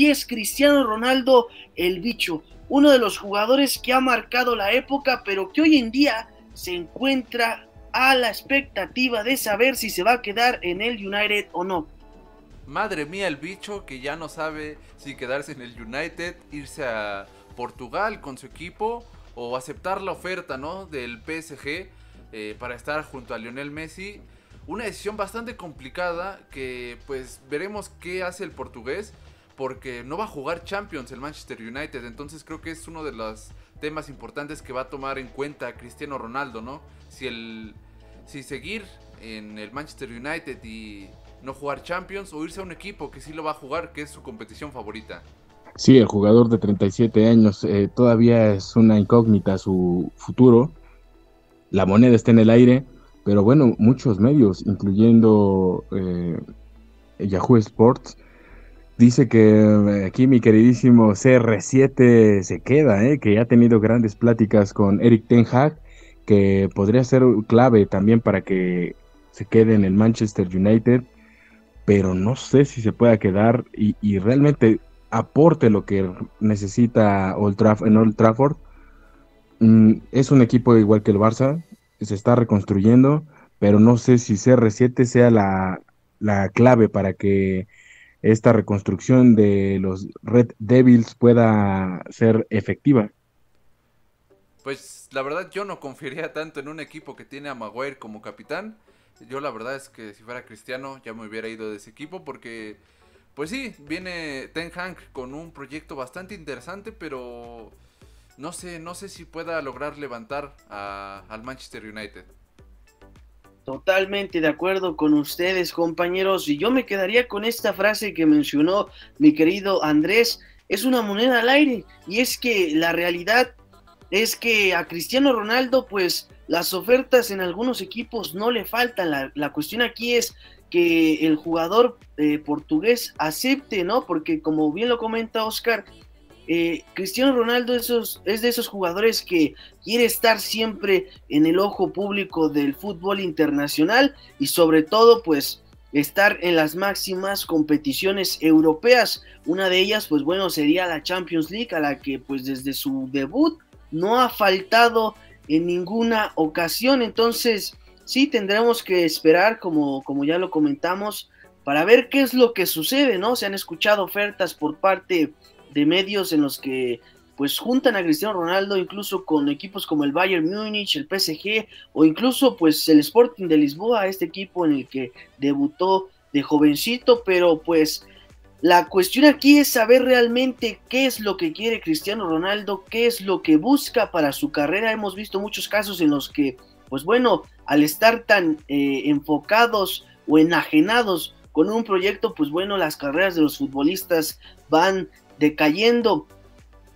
sí es Cristiano Ronaldo el bicho, uno de los jugadores que ha marcado la época, pero que hoy en día se encuentra a la expectativa de saber si se va a quedar en el United o no. Madre mía, el bicho que ya no sabe si quedarse en el United, irse a Portugal con su equipo o aceptar la oferta ¿no? del PSG eh, para estar junto a Lionel Messi. Una decisión bastante complicada que pues veremos qué hace el portugués porque no va a jugar Champions el Manchester United. Entonces creo que es uno de los temas importantes que va a tomar en cuenta Cristiano Ronaldo, ¿no? Si, el, si seguir en el Manchester United y no jugar Champions o irse a un equipo que sí lo va a jugar, que es su competición favorita. Sí, el jugador de 37 años eh, todavía es una incógnita su futuro. La moneda está en el aire, pero bueno, muchos medios, incluyendo eh, Yahoo Sports, dice que eh, aquí mi queridísimo CR7 se queda, que ha tenido grandes pláticas con Eric Ten Hag, que podría ser clave también para que se quede en el Manchester United, pero no sé si se pueda quedar y realmente aporte lo que necesita Old en Old Trafford. Mm, es un equipo igual que el Barça, se está reconstruyendo, pero no sé si CR7 sea la, la clave para que esta reconstrucción de los Red Devils pueda ser efectiva. Pues la verdad yo no confiaría tanto en un equipo que tiene a Maguire como capitán. Yo la verdad es que si fuera cristiano ya me hubiera ido de ese equipo porque pues sí, viene Ten Hag con un proyecto bastante interesante, pero no sé, no sé si pueda lograr levantar al Manchester United. Totalmente de acuerdo con ustedes, compañeros. Y yo me quedaría con esta frase que mencionó mi querido Andrés. Es una moneda al aire. Y es que la realidad es que a Cristiano Ronaldo, pues las ofertas en algunos equipos no le faltan. La, cuestión aquí es que el jugador eh, portugués acepte, ¿no? Porque como bien lo comenta Oscar, eh, Cristiano Ronaldo esos, es de esos jugadores que quiere estar siempre en el ojo público del fútbol internacional y sobre todo pues estar en las máximas competiciones europeas. Una de ellas pues bueno sería la Champions League a la que pues desde su debut no ha faltado en ninguna ocasión. Entonces sí tendremos que esperar, como, como ya lo comentamos, para ver qué es lo que sucede, ¿no? Se han escuchado ofertas por parte de medios en los que pues juntan a Cristiano Ronaldo incluso con equipos como el Bayern Múnich, el PSG o incluso pues el Sporting de Lisboa, este equipo en el que debutó de jovencito, pero pues la cuestión aquí es saber realmente qué es lo que quiere Cristiano Ronaldo, qué es lo que busca para su carrera. Hemos visto muchos casos en los que pues bueno, al estar tan eh, enfocados o enajenados con un proyecto, pues bueno, las carreras de los futbolistas van decayendo.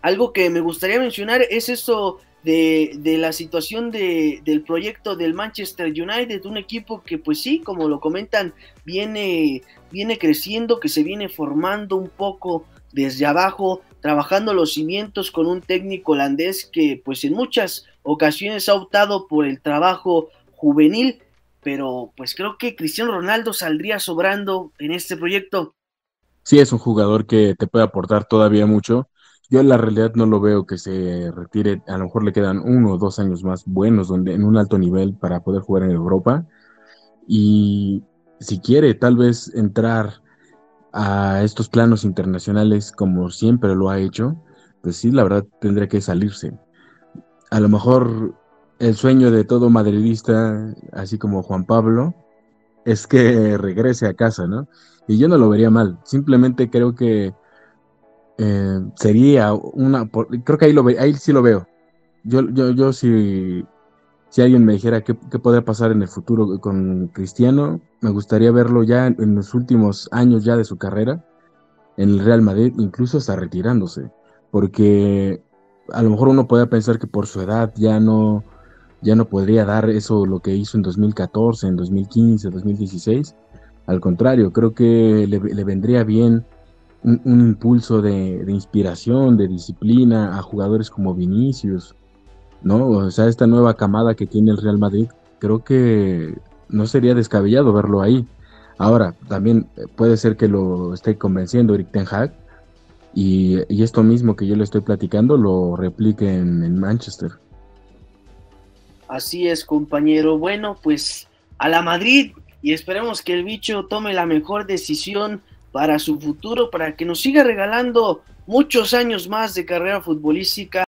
Algo que me gustaría mencionar es eso de, de la situación de, del proyecto del Manchester United, un equipo que pues sí, como lo comentan, viene, viene creciendo, que se viene formando un poco desde abajo, trabajando los cimientos con un técnico holandés que pues en muchas ocasiones ha optado por el trabajo juvenil, pero pues creo que Cristiano Ronaldo saldría sobrando en este proyecto. Sí, es un jugador que te puede aportar todavía mucho. Yo en la realidad no lo veo que se retire, a lo mejor le quedan uno o dos años más buenos donde en un alto nivel para poder jugar en Europa. Y si quiere tal vez entrar a estos planos internacionales como siempre lo ha hecho, pues sí, la verdad tendría que salirse. A lo mejor el sueño de todo madridista, así como Juan Pablo, es que regrese a casa, ¿no? Y yo no lo vería mal, simplemente creo que eh, sería una, creo que ahí, lo ahí sí lo veo. Yo, yo, yo si si alguien me dijera qué, qué podría pasar en el futuro con Cristiano, me gustaría verlo ya en, los últimos años ya de su carrera en el Real Madrid, incluso hasta retirándose, porque a lo mejor uno puede pensar que por su edad ya no, ya no podría dar eso lo que hizo en 2014, en 2015, 2016. Al contrario, creo que le, vendría bien un, impulso de, inspiración, de disciplina a jugadores como Vinicius, ¿no? O sea, esta nueva camada que tiene el Real Madrid, creo que no sería descabellado verlo ahí. Ahora, también puede ser que lo esté convenciendo Eric Ten Hag, y, esto mismo que yo le estoy platicando lo replique en, Manchester. Así es, compañero. Bueno, pues a la Madrid y esperemos que el bicho tome la mejor decisión para su futuro, para que nos siga regalando muchos años más de carrera futbolística